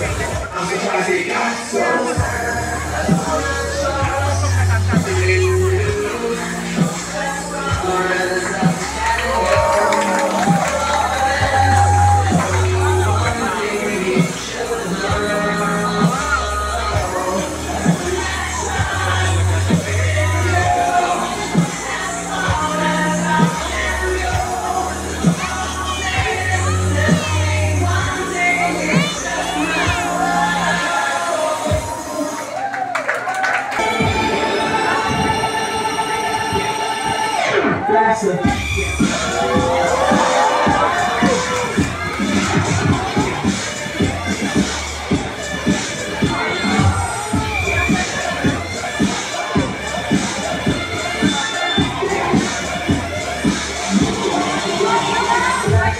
I'm surprised it got so flexing.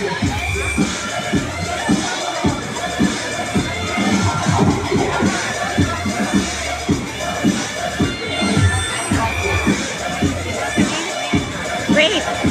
Thank you. great.